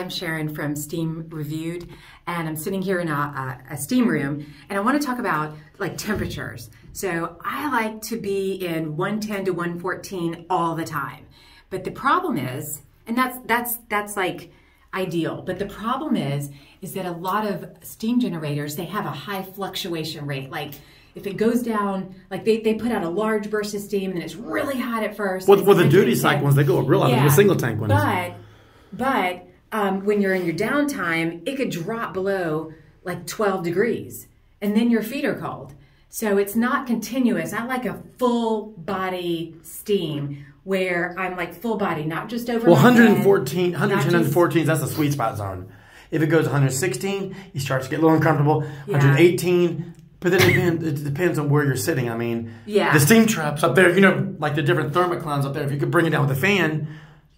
I'm Sharon from Steam Reviewed, and I'm sitting here in a, a, a, steam room, and I want to talk about like temperatures. So I like to be in 110 to 114 all the time, but the problem is, and that's that's that's like ideal. But the problem is, is that a lot of steam generators they have a high fluctuation rate, like if it goes down, like they, they put out a large burst of steam and it's really hot at first. Well, well the duty cycle ones, they go up real hot. Yeah, the single tank ones. But, but um, when you're in your downtime, it could drop below like 12 degrees and then your feet are cold. So it's not continuous. I like a full body steam where I'm like full body, not just over. Well, 114, 110, 114, that's the sweet spot zone. If it goes 116, you start to get a little uncomfortable. Yeah. 118, but then again, it depends on where you're sitting. I mean, yeah. the steam traps up there, you know, like the different thermoclines up there. If you could bring it down with a fan,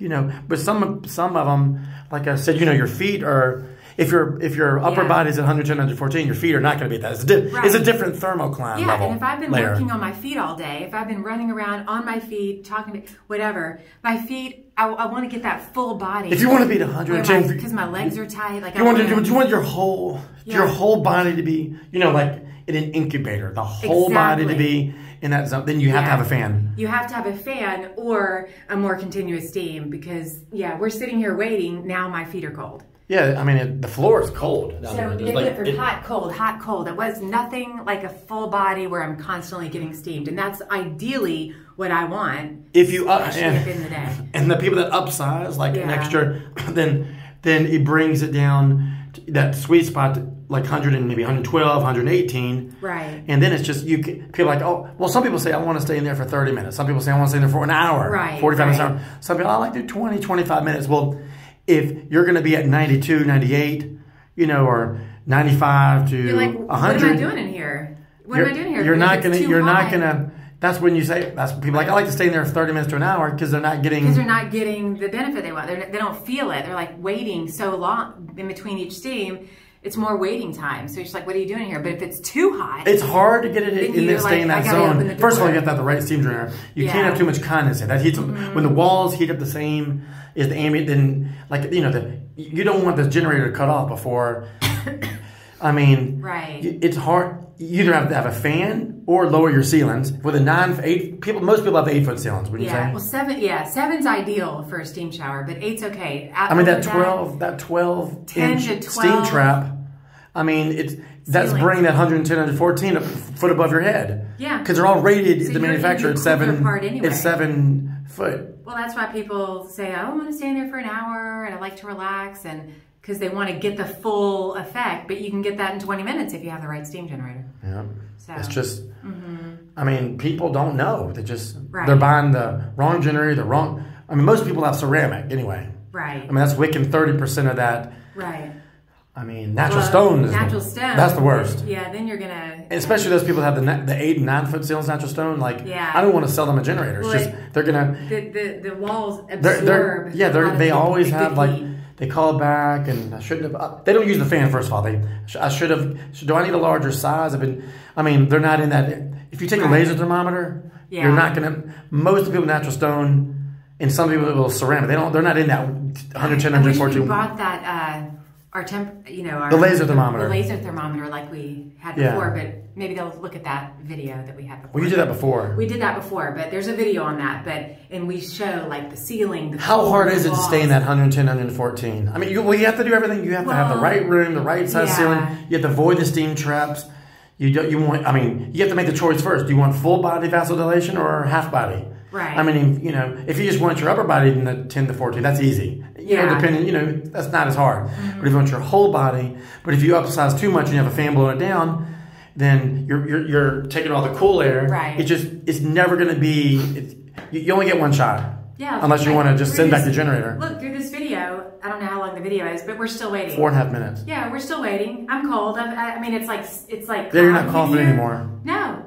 you know, but some some of them, like I said, you know, your feet are if your if your upper yeah. body is at 110, 114, your feet are not going to be that. It's a, di- right. it's a different thermocline yeah, level. and if I've been layer. working on my feet all day, if I've been running around on my feet, talking to whatever, my feet, I, I want to get that full body. If you want to be at 110, because my, my, legs are tight, like you I want to, do, you want your whole yeah. your whole body to be, you know, like in an incubator, the whole exactly. body to be in that zone, then you have yeah. to have a fan. You have to have a fan or a more continuous steam because, yeah, we're sitting here waiting. Now my feet are cold. Yeah, I mean, it, the floor is cold. So it like, went from it, hot, cold, hot, cold. It was nothing like a full body where I'm constantly getting steamed. And that's ideally what I want. If you, uh, and, in the day. and the people that upsize, like yeah. an extra, then, then it brings it down that sweet spot like 100 and maybe 112 118 right and then it's just you can, people like oh well some people say i want to stay in there for 30 minutes some people say i want to stay in there for an hour right 45 right. minutes hour. some people i like to do 20 25 minutes well if you're going to be at 92 98 you know or 95 to you're like, 100 what am i doing in here what am i doing here you're not going to you're high. not going to that's when you say that's people like I like to stay in there for thirty minutes to an hour because they're not getting because they're not getting the benefit they want. They're, they do not feel it. They're like waiting so long in between each steam. It's more waiting time. So you're just like, what are you doing here? But if it's too hot, it's hard to get it in, in stay in that zone. First of all, you have to have the right steam generator. You yeah. can't have too much condensate. That heats mm-hmm. when the walls heat up the same as the ambient. Then like you know the you don't want the generator cut off before. I mean, right? It's hard. You either have to have a fan or lower your ceilings with a nine, eight. People, most people have eight foot ceilings. Would you yeah, say? well, seven. Yeah, seven's ideal for a steam shower, but eight's okay. I mean that twelve, that, that twelve inch 12 steam trap. I mean, it's that's ceilings. bringing that 110, 114 a foot above your head. Yeah, because they're all rated. So the manufacturer at seven. Anyway. It's seven foot. Well, that's why people say, i don't want to stay in there for an hour, and I like to relax." And because they want to get the full effect, but you can get that in 20 minutes if you have the right steam generator. Yeah. So it's just, mm-hmm. I mean, people don't know. They just, right. they're buying the wrong generator, the wrong, I mean, most people have ceramic anyway. Right. I mean, that's wicking 30% of that. Right. I mean, natural well, stone is natural the, stone. That's the worst. Yeah, then you're gonna. Especially those people that have the the eight and nine foot ceilings natural stone. Like, yeah. I don't want to sell them a generator. It's well, just they're gonna. The the, the walls absorb. They're, they're, yeah, they're, they always have like they call back, and I shouldn't have. Uh, they don't use the fan first of all. They, I should have. do I need a larger size? I've been. I mean, they're not in that. If you take right. a laser thermometer, yeah. you're not gonna. Most people natural stone, and some people will ceramic. They don't. They're not in that 110, 114. I we bought that. Uh, our temp, you know, our, the laser thermometer. The laser thermometer, like we had before, yeah. but maybe they'll look at that video that we had before. Well, you did that before. We did that before, but there's a video on that. But and we show like the ceiling. The How hard is it to stay in that 110, 114? I mean, you, well, you have to do everything. You have well, to have the right room, the right size yeah. ceiling. You have to avoid the steam traps. You don't. You want. I mean, you have to make the choice first. Do you want full body vasodilation or half body? Right. I mean, you know, if you just want your upper body in the 10 to 14, that's easy. You yeah. know, depending, you know, that's not as hard. Mm-hmm. But if you want your whole body, but if you upsize too much and you have a fan blowing it down, then you're, you're, you're taking all the cool air. Right. It just, it's never going to be, you, you only get one shot. Yeah. Unless you want to just send this, back the generator. Look, through this video, I don't know how long the video is, but we're still waiting. Four and a half minutes. Yeah, we're still waiting. I'm cold. I, I mean, it's like, it's like. Yeah, you're not coughing anymore. No.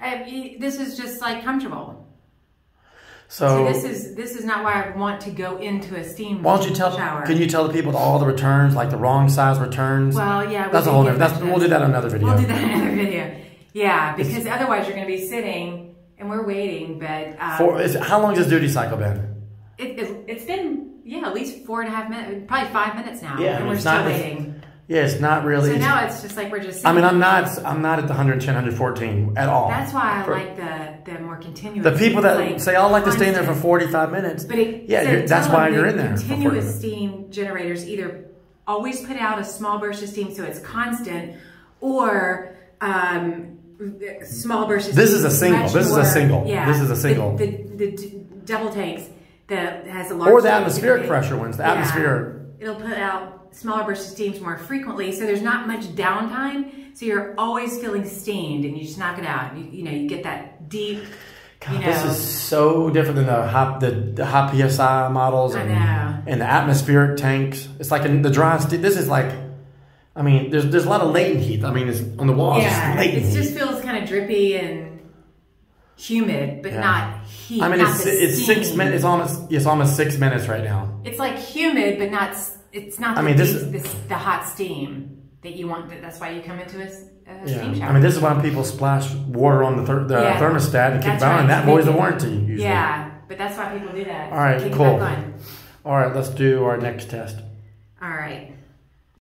I, this is just like comfortable. So, so, this is this is not why I want to go into a steam why don't you tell, shower. Can you tell the people all the returns, like the wrong size returns? Well, yeah, that's a whole. Other, that's we'll do that in another video. We'll do that in another video. Yeah, because it's, otherwise you're going to be sitting and we're waiting. But um, for is, how long has duty cycle been? It, it, has been yeah, at least four and a half minutes, probably five minutes now. Yeah, and we're it's still not- waiting. Yeah, it's not really. So now it's just like we're just. I mean. I'm not. I'm not at the 110, 114 at all. That's why I For- like the the more continuous. the people that like, say, "I like to stay in there for 45 minutes." But it, yeah, so you're, that's why you're in there. Continuous steam generators either always put out a small burst of steam so it's constant, or um, small burst of This is a single. This is a single. Yeah, This is a single. The, the, d- double tanks that has a large Or the atmospheric pressure ones. The Yeah. atmosphere. It'll put out smaller bursts of steams more frequently, so there's not much downtime. So you're always feeling steamed, and you just knock it out. You, you know, you get that deep. God, you know, this is so different than the high, the, the high psi models and, and the atmospheric tanks. It's like in the dry. This is like. I mean, there's there's a lot of latent heat. I mean, it's on the walls. yeah, it's latent it just feels kind of drippy and humid, but Yeah. not heat. I mean, it's it's six minutes. It's almost it's almost six minutes right now. It's like humid, but not. It's not. I mean, this is- this, the hot steam that you want. that- That's why you come into a, steam Yeah. shower. I mean, this is why people splash water on the, ther- the Yeah. thermostat and keep going. That voids the warranty usually. Yeah, but that's why people do that. All right, cool. All right, let's do our next test. All right.